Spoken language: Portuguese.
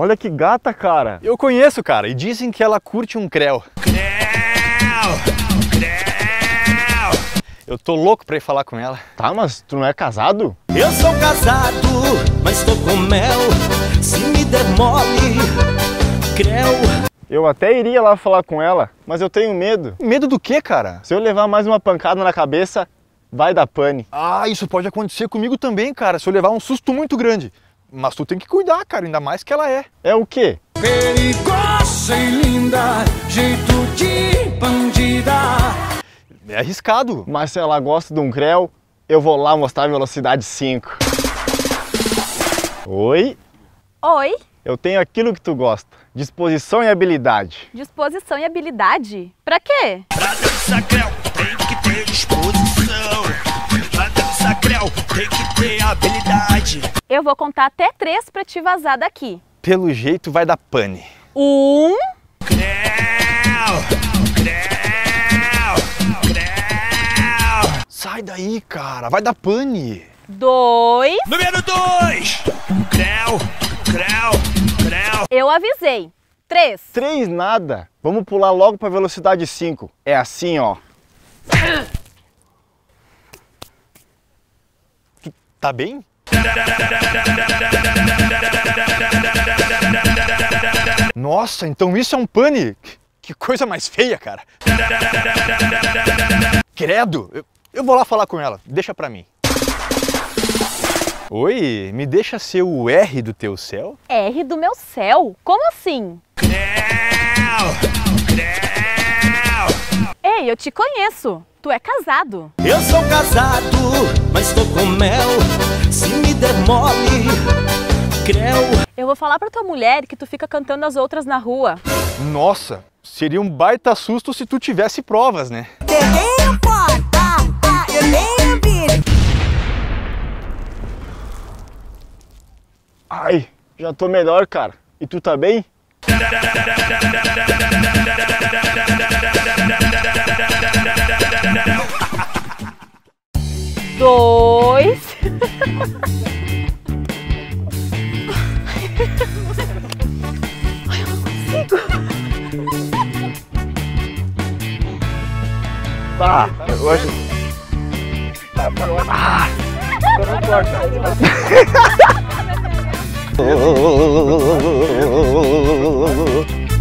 Olha que gata, cara. Eu conheço, cara, e dizem que ela curte um creu. Eu tô louco pra ir falar com ela. Tá, mas tu não é casado? Eu sou casado, mas tô com mel. Se me der mole, creu. Eu até iria lá falar com ela, mas eu tenho medo. Medo do quê, cara? Se eu levar mais uma pancada na cabeça, vai dar pane. Ah, isso pode acontecer comigo também, cara, se eu levar um susto muito grande. Mas tu tem que cuidar, cara, ainda mais que ela é. É o quê? Perigosa e linda, jeito de bandida. É arriscado. Mas se ela gosta de um creu, eu vou lá mostrar a velocidade 5. Oi? Oi, Eu tenho aquilo que tu gosta. Disposição e habilidade. disposição e habilidade. Pra quê? Pra dançar creu tem que ter disposição. Pra dançar creu tem que ter habilidade. Eu vou contar até três pra te vazar daqui. Pelo jeito vai dar pane. Um, Creu, creu, creu. Sai daí, cara, vai dar pane. dois. Número 2. Creu, creu, creu. Eu avisei. Três. Três nada. Vamos pular logo pra velocidade 5. É assim, ó. Tá bem? Nossa, então isso é um pane? Que coisa mais feia, cara. Credo, eu, eu vou lá falar com ela, deixa pra mim. Oi, me deixa ser o R do teu céu? R do meu céu? Como assim? Creu, creu. Eu te conheço. Tu é casado. Eu sou casado, mas tô com mel. Se me der mole, creu. Eu vou falar pra tua mulher que tu fica cantando as outras na rua. Nossa, seria um baita susto se tu tivesse provas, né? Ai, já tô melhor, cara. E tu tá bem? Dois. Tá, eu acho. Ah, eu não corta.